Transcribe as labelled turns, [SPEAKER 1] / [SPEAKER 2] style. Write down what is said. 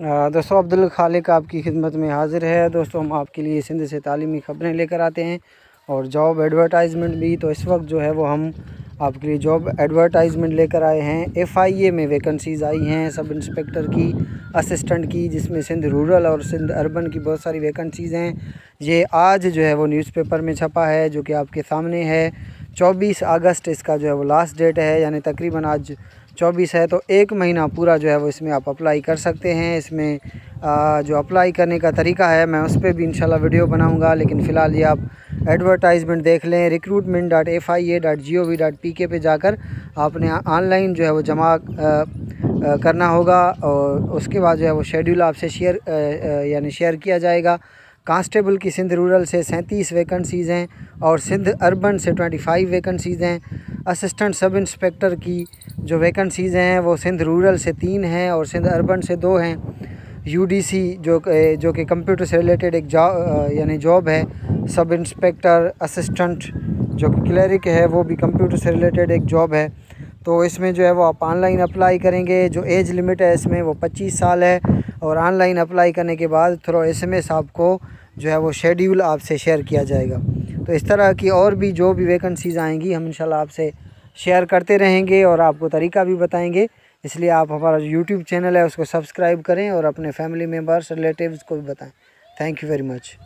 [SPEAKER 1] दोस्तों, अब्दुल खालिक आपकी खिदमत में हाज़िर है। दोस्तों, हम आपके लिए सिंध से तालीमी ख़बरें लेकर आते हैं और जॉब एडवर्टाइजमेंट भी। तो इस वक्त जो है वो हम आपके लिए जॉब एडवर्टाइजमेंट लेकर आए हैं। एफआईए में वैकेंसीज़ आई हैं सब इंस्पेक्टर की, असिस्टेंट की, जिसमें सिंध रूरल और सिंध अर्बन की बहुत सारी वैकेंसीज़ हैं। ये आज जो है वो न्यूज़पेपर में छपा है, जो कि आपके सामने है। 24 अगस्त इसका जो है वो लास्ट डेट है, यानी तकरीबन आज 24 है तो एक महीना पूरा जो है वो इसमें आप अप्लाई कर सकते हैं। इसमें आ, जो अप्लाई करने का तरीका है मैं उस पर भी इंशाल्लाह वीडियो बनाऊँगा लेकिन फ़िलहाल ये आप एडवर्टाइजमेंट देख लें recruitment dot F I A dot G O V dot P K पे जाकर आपने ऑनलाइन जो है वो जमा करना होगा और उसके बाद जो है वो शेड्यूल आपसे शेयर यानी शेयर किया जाएगा। कांस्टेबल की सिंध रूरल से सैंतीस वैकेंसीज़ हैं और सिंध अर्बन से ट्वेंटी फाइव वैकेंसीज़ हैं। असिस्टेंट सब इंस्पेक्टर की जो वैकेंसीज़ हैं, वो सिंध रूरल से तीन हैं और सिंध अर्बन से दो हैं। यूडीसी जो जो कि कंप्यूटर से रिलेटेड एक जॉब यानी जॉब है, सब इंस्पेक्टर, असिस्टेंट जो कि क्लरिक है, वो भी कंप्यूटर से रिलेटेड एक जॉब है। तो इसमें जो है वो आप ऑनलाइन अप्लाई करेंगे, जो एज लिमिट है इसमें वो 25 साल है और ऑनलाइन अप्लाई करने के बाद थ्रो एसएमएस आपको जो है वो शेड्यूल आपसे शेयर किया जाएगा। तो इस तरह की और भी जो भी वैकेंसीज़ आएँगी, हम इंशाल्लाह आपसे शेयर करते रहेंगे और आपको तरीका भी बताएँगे। इसलिए आप हमारा जो यूट्यूब चैनल है, उसको सब्सक्राइब करें और अपने फैमिली मेंबर्स रिलेटिव्स को भी बताएँ। Thank you very much